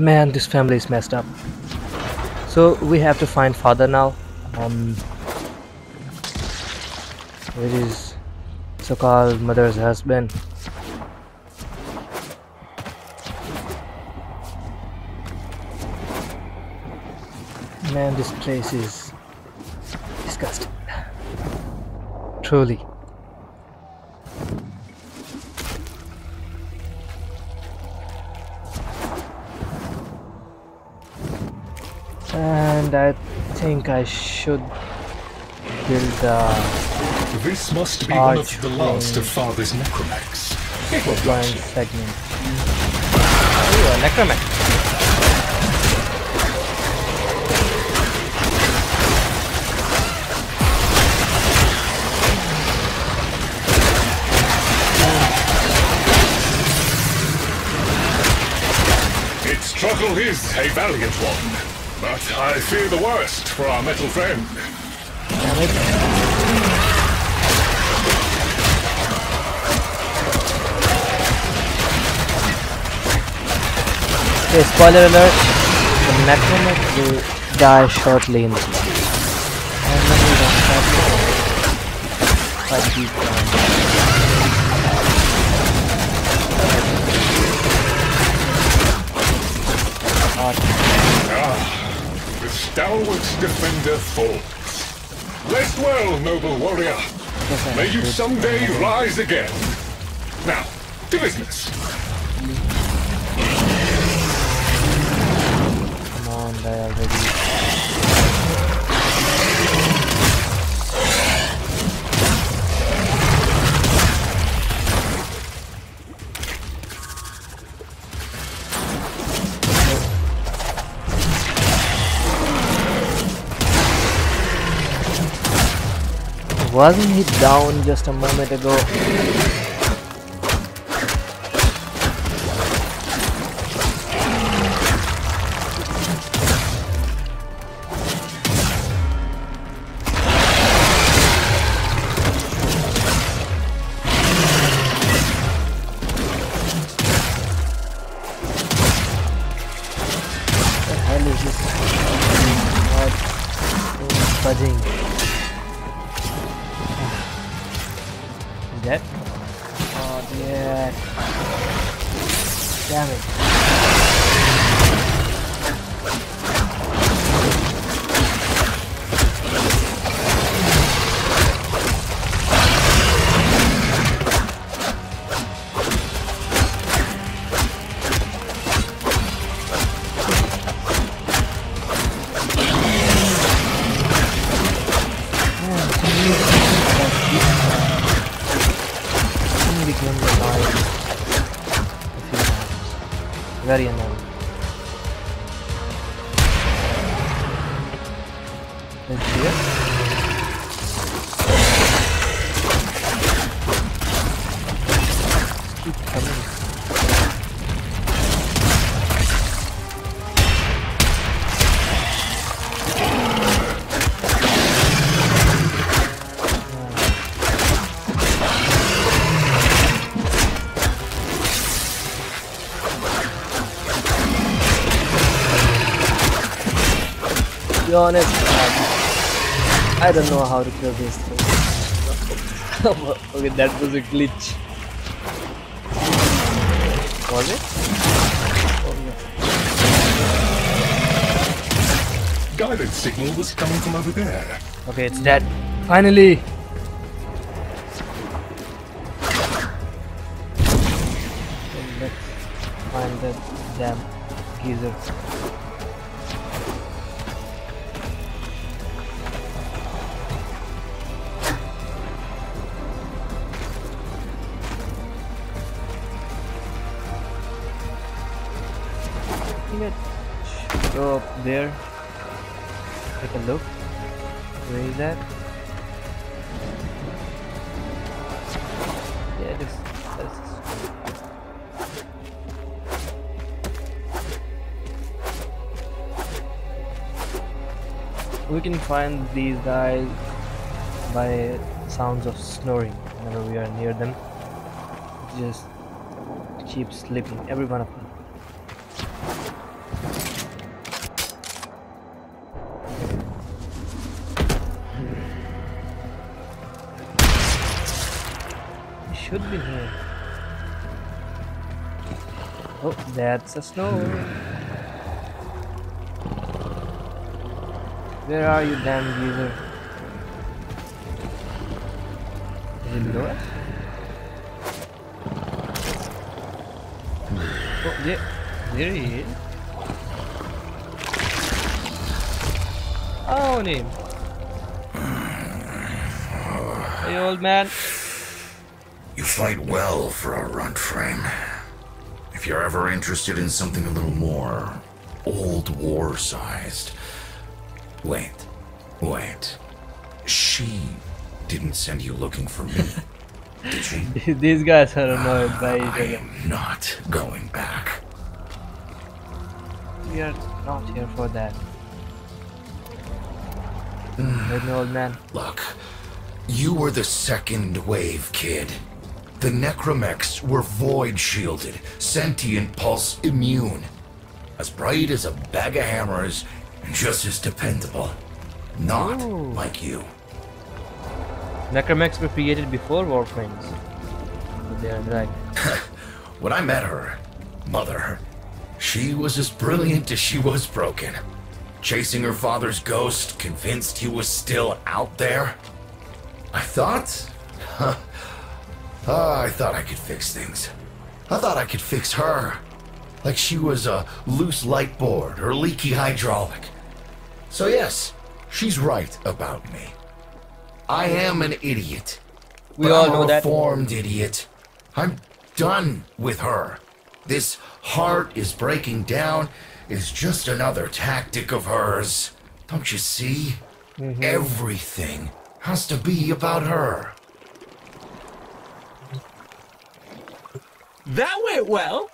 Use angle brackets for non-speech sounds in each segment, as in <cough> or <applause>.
Man, this family is messed up. So we have to find father now. Um, it is so-called mother's husband. Man, this place is disgusting. Truly. And I think I should build a This must be one of the last of Father's Necramechs. It blind segment. Ooh, a necromancer. Its struggle is a valiant one, but I fear the worst for our metal friend. Okay, spoiler alert, the necromancer will die shortly in. And then we don't have to fight deep down. Stalwart defender falls. Rest well, noble warrior. May you someday rise again. Now, to business. Come on, die already. Wasn't he down just a moment ago? the hell is this? Is that? Oh dear. Damn it. You become a few times? Very annoying. Let's see honest, um, I don't know how to kill this thing. <laughs> okay, that was a glitch. Was it? Oh, Guidance signal was coming from over there. Okay, it's dead. Finally! Let's find the damn geezer. It go up there. Take a look. Where is that? Yeah, this. That's we can find these guys by sounds of snoring whenever we are near them. Just keep sleeping, every one of them. Should be here. Oh, that's a snow. Where are you, damn geezer? Is it below us? Oh, yeah. There he is. Oh, name. Hey, old man. Fight well for a runt frame. If you're ever interested in something a little more old war sized. Wait, wait. She didn't send you looking for me, <laughs> did she? These guys are annoyed by each I am not going back. We are not here for that. <sighs> Old man. Look, you were the second wave, kid. The Necramechs were void shielded, sentient pulse immune. As bright as a bag of hammers, and just as dependable. Not Ooh. like you. Necramechs were created before Warframes. But they are like, <laughs> When I met her, mother, she was as brilliant as she was broken. Chasing her father's ghost, convinced he was still out there. I thought. Huh, Ah, I thought I could fix things. I thought I could fix her. Like she was a loose light board or leaky hydraulic. So, yes, she's right about me. I am an idiot. We all I'm know a that. reformed idiot. I'm done with her. This heart is breaking down is just another tactic of hers. Don't you see? Mm-hmm. Everything has to be about her. That went well.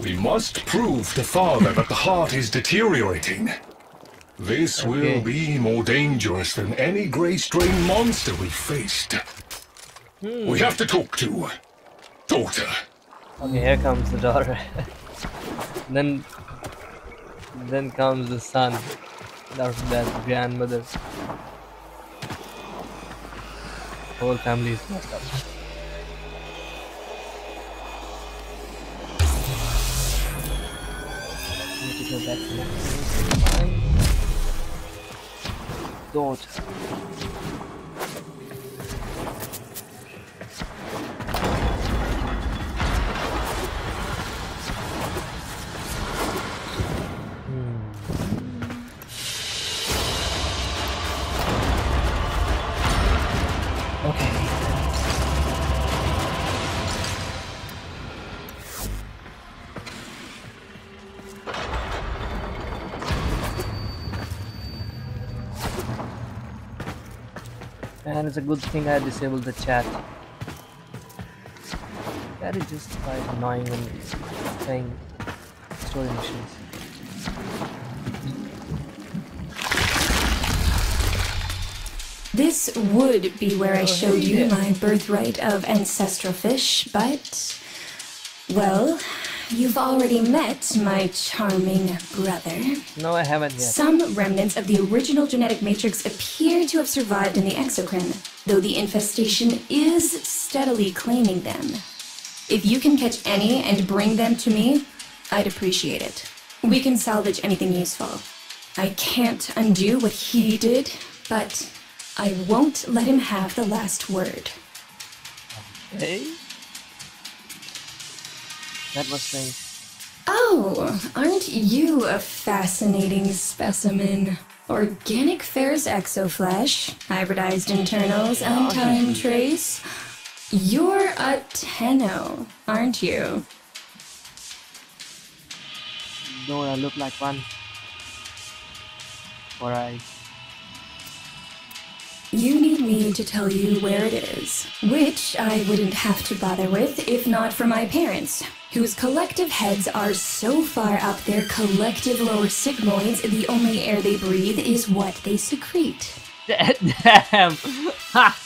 We must prove to father that the heart is deteriorating. This Okay. will be more dangerous than any Grey Strain monster we've faced. Hmm. We have to talk to daughter. okay, here comes the daughter. <laughs> then, then comes the son. After that, grandmother. Whole family is messed up. Need to go back to my And it's a good thing I disabled the chat. That is just quite annoying when playing story missions. This would be where I oh, showed you my birthright of ancestral fish, but. Well, you've already met my charming brother. No, I haven't yet. Some remnants of the original genetic matrix appear to have survived in the exocrine, though the infestation is steadily claiming them. If you can catch any and bring them to me, I'd appreciate it. We can salvage anything useful. I can't undo what he did, but I won't let him have the last word. Hey? That was saying. Oh, aren't you a fascinating specimen? Organic ferrous exoflesh, hybridized internals, and oh, time trace. You're a Tenno, aren't you? Don't I look like one? Or I. You need me to tell you where it is, which I wouldn't have to bother with if not for my parents, whose collective heads are so far up their collective lower sigmoids, the only air they breathe is what they secrete. Damn! Ha!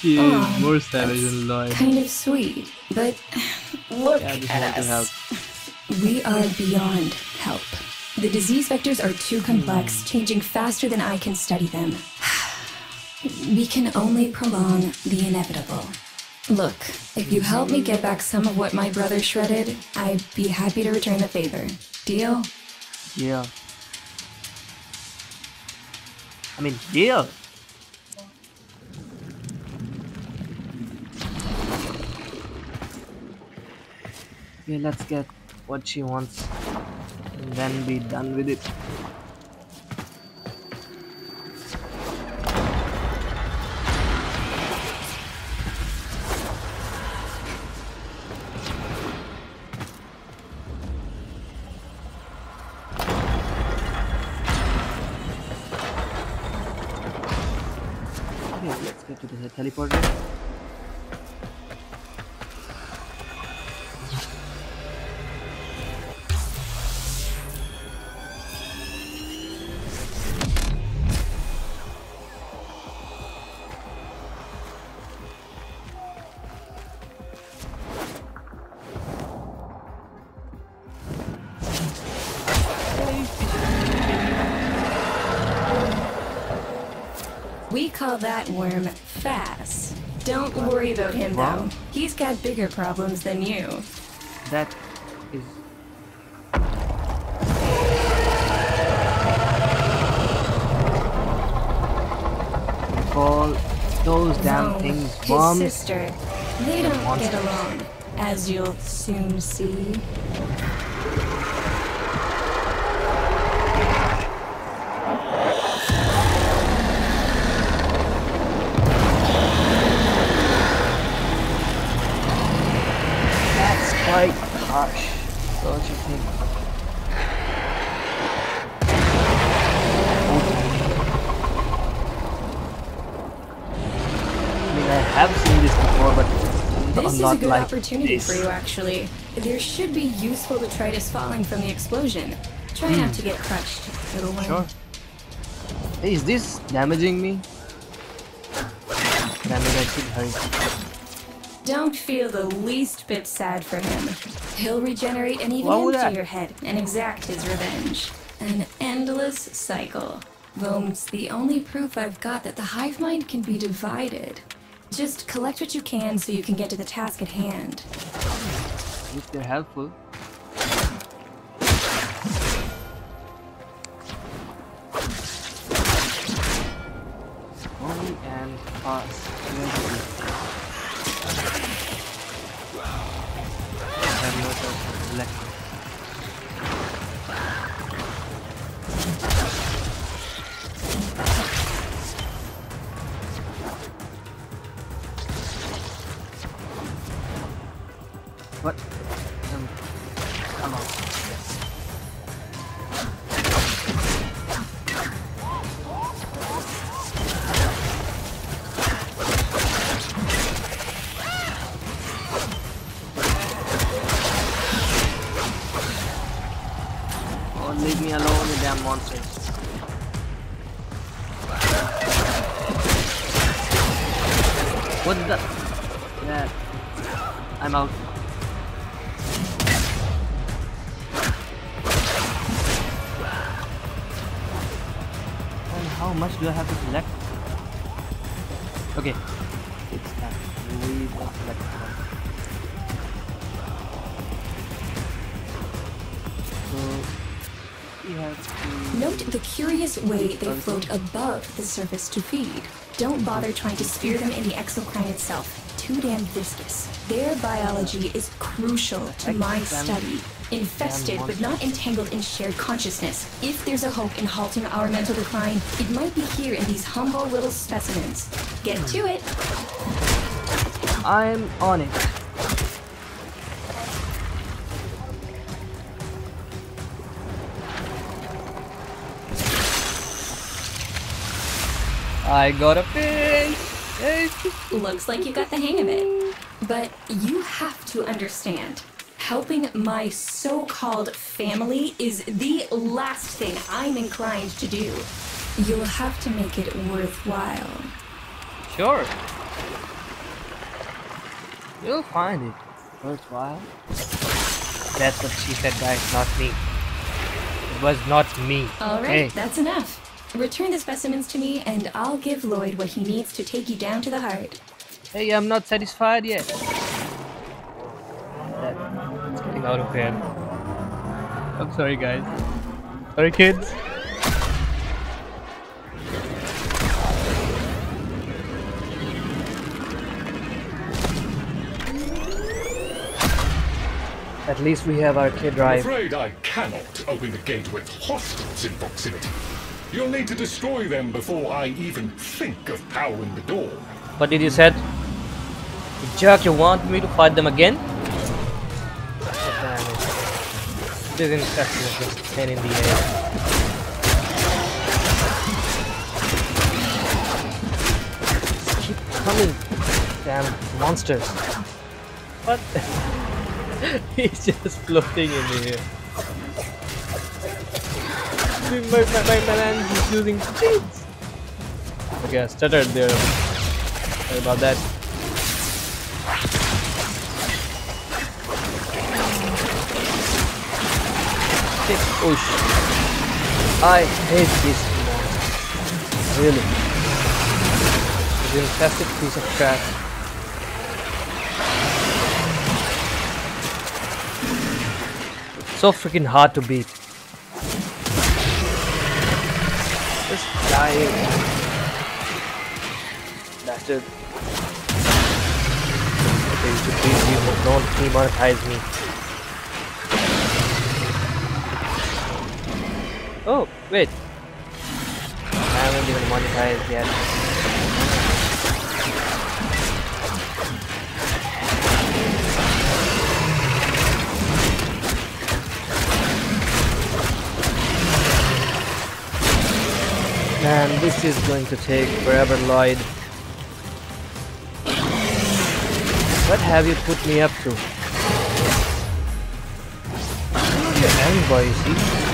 She is Aw, more savage than Loid. Kind of sweet, but <sighs> look Yeah, at want help. us. We are beyond help. The disease vectors are too complex, hmm. changing faster than I can study them. <sighs> We can only prolong the inevitable. Look, if you help me get back some of what my brother shredded, I'd be happy to return the favor. Deal? Yeah. I mean, deal. Okay, let's get what she wants and then be done with it. Okay, to the teleporter. We call that worm Fass. Don't worry about him though. He's got bigger problems than you. That is. Call those damn No, things his sister. They don't Monsters. get along, as you'll soon see. I have seen this before, but This not, is a good like opportunity this. for you, actually. There should be useful detritus falling from the explosion. Try not to get crushed, little one. Hmm. Sure. Hey, is this damaging me? Damn it, I should hurry. Don't feel the least bit sad for him. He'll regenerate and even Why would empty I? your head and exact his revenge. An endless cycle. Though the only proof I've got that the hive mind can be divided. Just collect what you can so you can get to the task at hand. If they're helpful. Slowly and fast. Damn monsters. What the? Yeah. I'm out. And how much do I have to select? Okay. It's that. We select Note the curious way they float above the surface to feed. Don't bother trying to spear them in the exocrine itself. Too damn viscous. Their biology is crucial to my study. Infested, but not entangled in shared consciousness. If there's a hope in halting our mental decline, it might be here in these humble little specimens. Get to it. I'm on it. I got a fish. Looks like you got the hang of it. But you have to understand. Helping my so called family is the last thing I'm inclined to do. You'll have to make it worthwhile. Sure. You'll find it worthwhile. That's what she said, guys, not me. It was not me. Alright, okay? that's enough. Return the specimens to me, and I'll give Loid what he needs to take you down to the heart. Hey, I'm not satisfied yet. That, it's getting out of hand. I'm sorry, guys. Sorry, kids. At least we have our kid I'm afraid I cannot open the gate with hostiles in proximity. You'll need to destroy them before I even think of powering the door. What did you said? Jack, you want me to fight them again? Infection is just 10 in the air. Keep coming, damn monsters. What? <laughs> He's just floating in the air. My, my, my, my man is using cheats. Okay, I stuttered there. Sorry about that. Oh, Take push. I hate this monster. Really. It's an infested piece of crap. So freaking hard to beat. Die. Bastard. Okay, please don't demonetize me. Oh, wait. I haven't even monetized yet. Man, this is going to take forever, Loid. What have you put me up to? You're angry, boy, you see?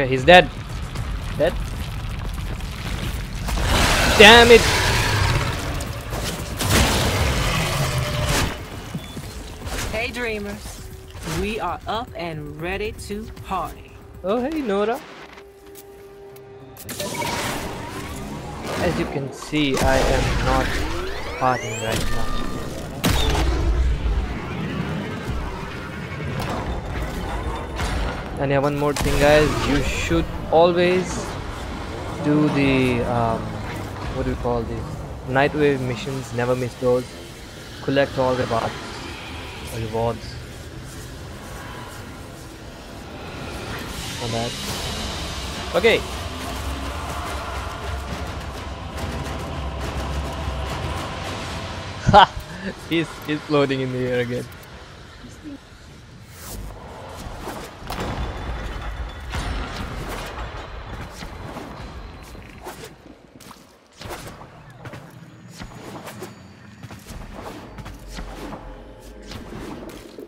Okay, he's dead. Dead. Damn it! Hey dreamers, we are up and ready to party. Oh, hey, Nora. As you can see, I am not partying right now. And yeah, one more thing, guys. You should always do the um, what do you call these nightwave missions. Never miss those. Collect all the rewards. Rewards. That. Okay. Ha! <laughs> he's he's floating in the air again.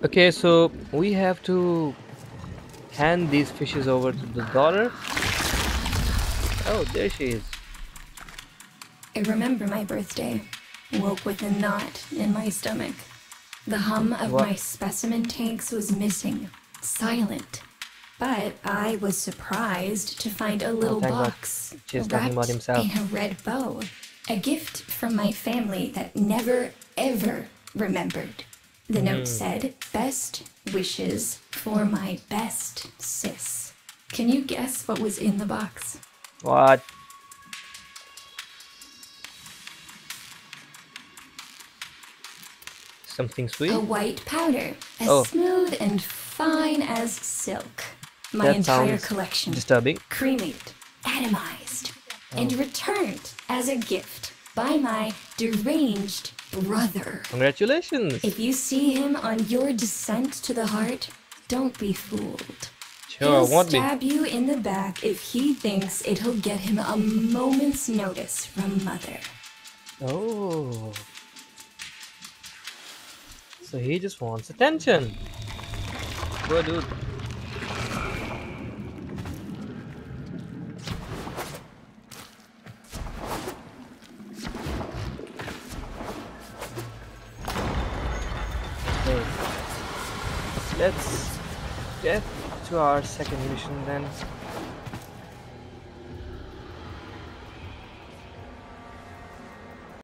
Okay, so we have to hand these fishes over to the daughter. Oh, there she is. I remember my birthday. Woke with a knot in my stomach. The hum of What? my specimen tanks was missing, silent. But I was surprised to find a oh, little thank God. box She's talking about wrapped himself. in a red bow. A gift from my family that never, ever remembered. The Hmm. note said, Best wishes for my best sis. Can you guess what was in the box? What? Something sweet? A white powder, as Oh. smooth and fine as silk. My That entire collection. Disturbing. cremated, atomized, Oh. and returned as a gift by my deranged brother. Congratulations! If you see him on your descent to the heart, don't be fooled. Sure, He'll won't be. stab you in the back if he thinks it'll get him a moment's notice from mother. Oh. So he just wants attention. Go, dude. To our second mission then.